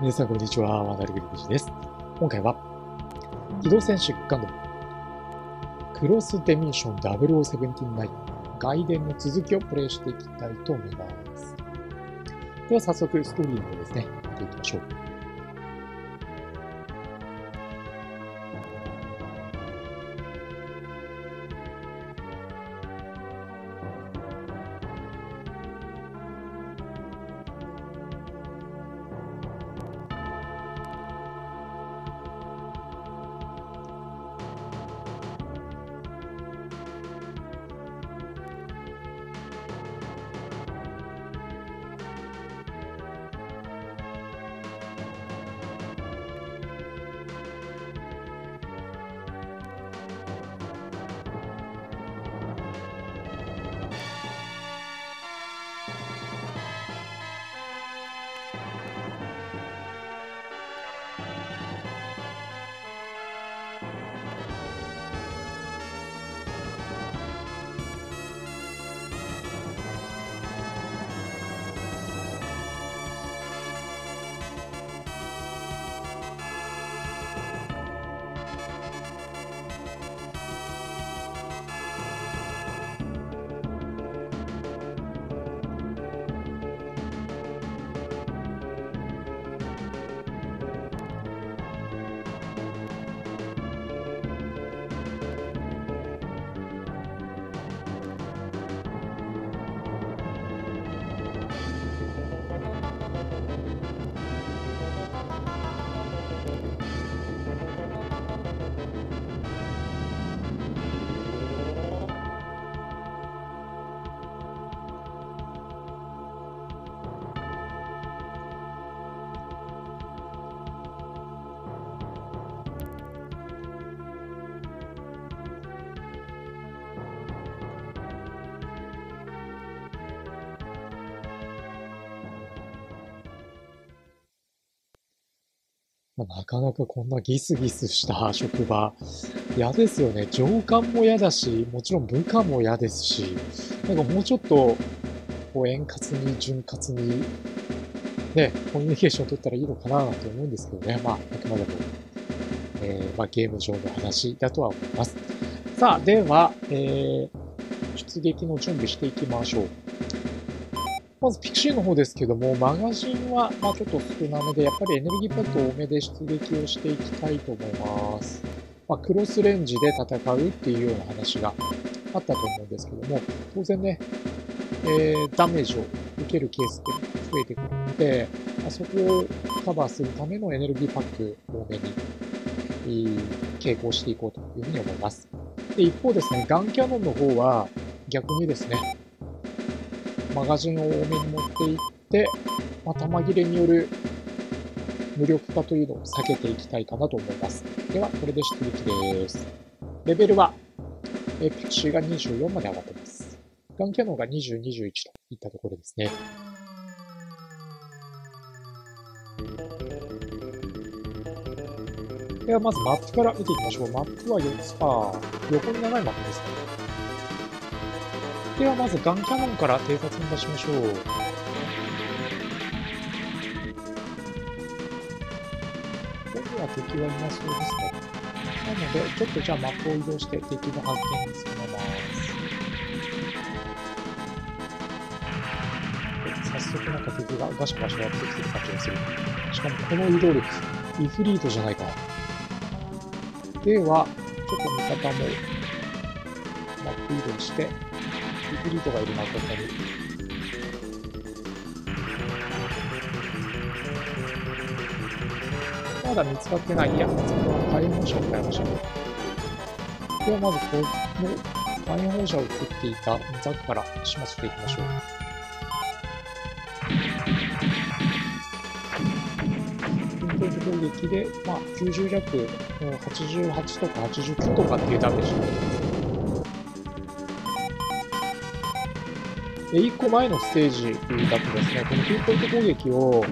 皆さんこんにちは、ワダルグリブジです。今回は、機動戦士ガンダム、クロスデミッション0079外伝の続きをプレイしていきたいと思います。では早速ストーリーの方ですね、見ていきましょう。なかなかこんなギスギスした 職場、嫌ですよね。上官も嫌だし、もちろん部下も嫌ですし、なんかもうちょっと、こう円滑に、潤滑に、ね、コミュニケーション取ったらいいのかなと思うんですけどね。まあ、あくまでも、えー、まあ、ゲーム上の話だとは思います。さあ、では、えー、出撃の準備していきましょう。まずピクシーの方ですけども、マガジンはまちょっと少なめで、やっぱりエネルギーパッド多めで出撃をしていきたいと思います。まあ、クロスレンジで戦うっていうような話があったと思うんですけども、当然ね、えー、ダメージを受けるケースって増えてくるので、まあ、そこをカバーするためのエネルギーパック多めに、傾向していこうというふうに思います。で、一方ですね、ガンキャノンの方は逆にですね、マガジンを多めに持っていって、まあ、弾切れによる無力化というのを避けていきたいかなと思います。では、これで出撃です。レベルは、えピクシーが24まで上がってます。ガンキャノンが20、21といったところですね。では、まずマップから見ていきましょう。マップは4つ、あ横に長いマップですね。ではまずガンキャノンから偵察に出しましょう。ここには敵はいなそうですね。なので、ちょっとじゃあマップを移動して敵の発見に進めます。早速なんか敵がガシガシャやってきてる感じがする。しかもこの移動力、イフリートじゃないか。では、ちょっと味方もマップ移動して、フリートがいるな、ここに。まだ見つかってない。いや、そこは火炎放射を変えましょう。ではまず、この火炎放射を作っていたザクから始末していきましょう。ピンポイント攻撃で、まあ、90弱、88とか89とかっていうダメージに1個前のステージだとですね、このピンポイント攻撃を、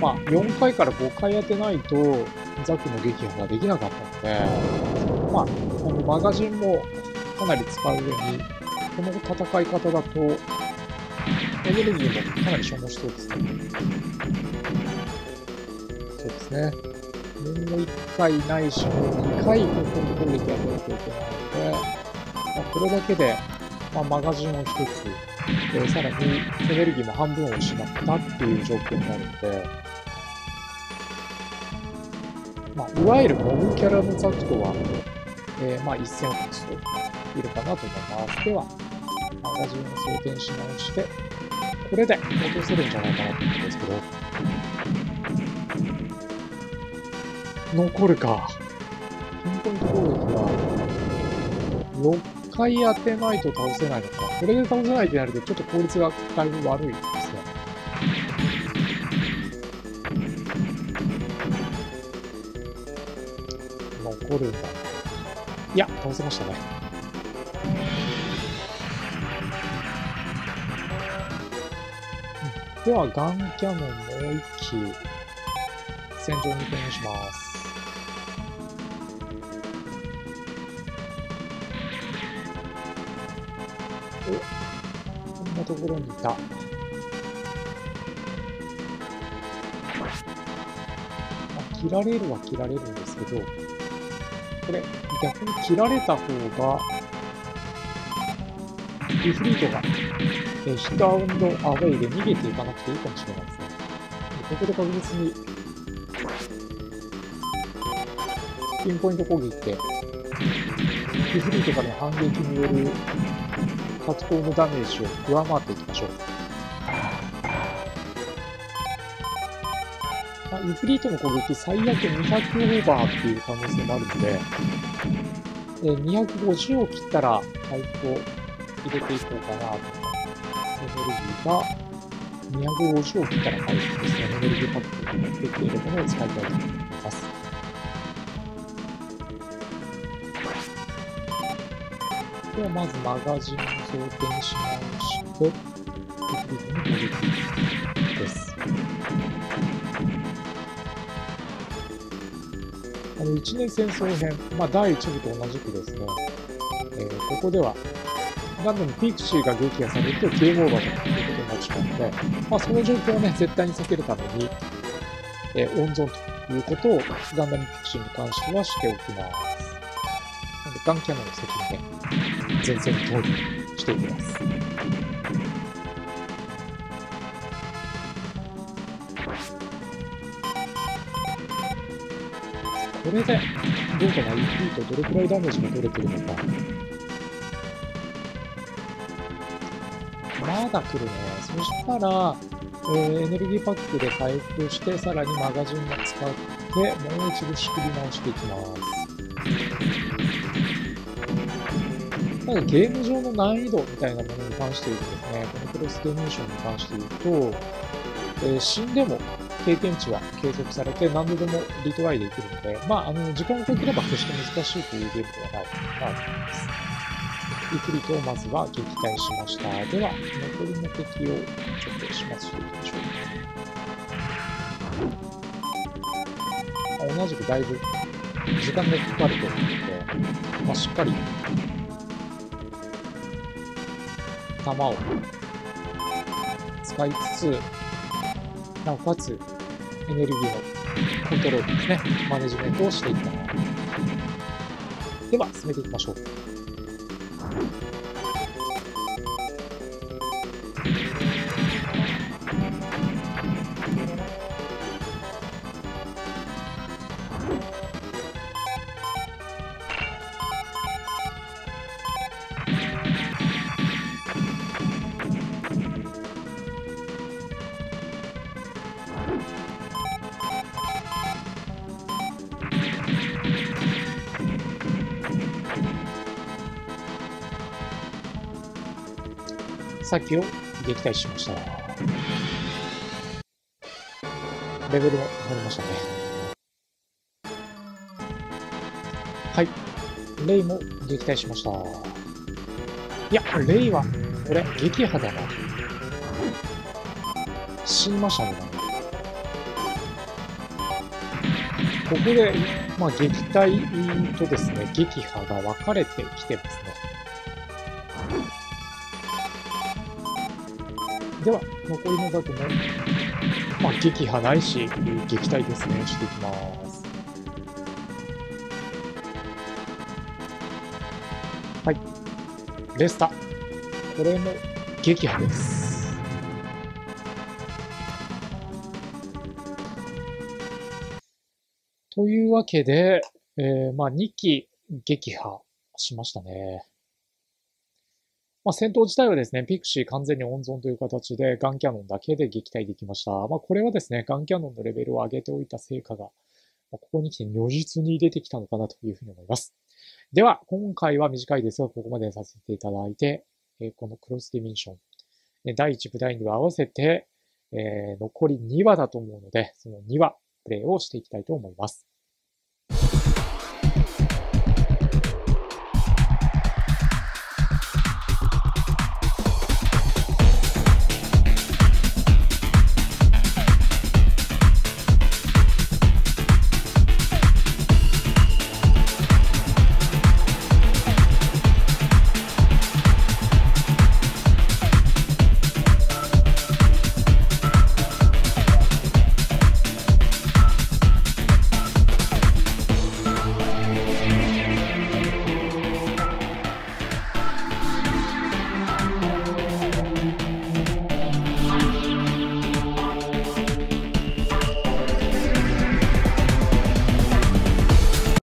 まあ、4回から5回当てないと、ザクの撃破ができなかったので、まあ、このマガジンもかなり使う上に、この戦い方だと、エネルギーもかなり消耗しそうですね。そうですね。もう1回ないし、もう2回ここに攻撃を取らなきゃいけないので、まあ、これだけで、まあ、マガジンを1つ、え、さらにエネルギーも半分を失ったっていう状況になるので、まあ、いわゆるモブキャラのザクトは、えー、まあ一線を画しているかなと思います。では、マガジンを装填し直して、これで落とせるんじゃないかなと思うんですけど、残るか。ピンポイント攻撃は、6回当てないと倒せないのか。これで倒せないってなると、ちょっと効率がだいぶ悪いですね。残るんだ。いや、倒せましたね。では、ガンキャノンもう一機、戦場に投入します。お、こんなところにいた。切られるは切られるんですけど、これ、逆に切られた方が、リフリートがえヒットアウンドアウェイで逃げていかなくていいかもしれないですね。ここで確実にピンポイント攻撃って、ヒフリーとかの反撃による活動のダメージを上回っていきましょう。まあ、イフリートの攻撃、最悪200オーバーっていう可能性もあるので、え250を切ったら回復を入れていこうかなとエネルギーが250を切ったら回復ですね。エネルギーパックに持ってきているものを使いたいと思います。では、まずマガジンを装填し直して、リクリに攻撃です。あの、一年戦争編、まあ、第1部と同じくですね、えー、ここではガンダムピクシーが撃破されるとゲームオーバーということになってしまうので、まあ、その状況をね、絶対に避けるために、えー、温存ということをガンダムピクシーに関してはしておきます。ガンキャノンの先にね、前線に投入していきます。これで、どうかな、1フィートどれくらいダメージが取れてるのか。まだ来るね。そしたら、えー、エネルギーパックで回復して、さらにマガジンも使って、もう一度仕切り直していきます。ただゲーム上の難易度みたいなものに関して言うとですね、このクロスデミーションに関して言うと、えー、死んでも経験値は継続されて何度でもリトライできるので、まあ、あの、時間をかければ決して難しいというゲームではないかなと思います。イフリトをまずは撃退しました。では、残りの敵をちょっと始末していきましょう。同じくだいぶ時間がかかると思うので、まあ、しっかり弾を。使いつつ、なおかつエネルギーのコントロールですね、マネジメントをしていった。では、進めていきましょう。さっきを撃退しました。レベルも上がりましたね。はい。レイも撃退しました。いや、レイは、これ、撃破だな。死にましたね。ここで、まあ、撃退とですね、撃破が分かれてきてますね。では、残りの額もまあ、撃破ないし、撃退ですね、していきます。はい。レスタ。これも撃破です。というわけで、えー、まあ、2機撃破しましたね。まあ、戦闘自体はですね、ピクシー完全に温存という形でガンキャノンだけで撃退できました。まあ、これはですね、ガンキャノンのレベルを上げておいた成果が、ここに来て如実に出てきたのかなというふうに思います。では、今回は短いですが、ここまでさせていただいて、このクロスディメンション、第1部第2部合わせて、え残り2話だと思うので、その2話プレイをしていきたいと思います。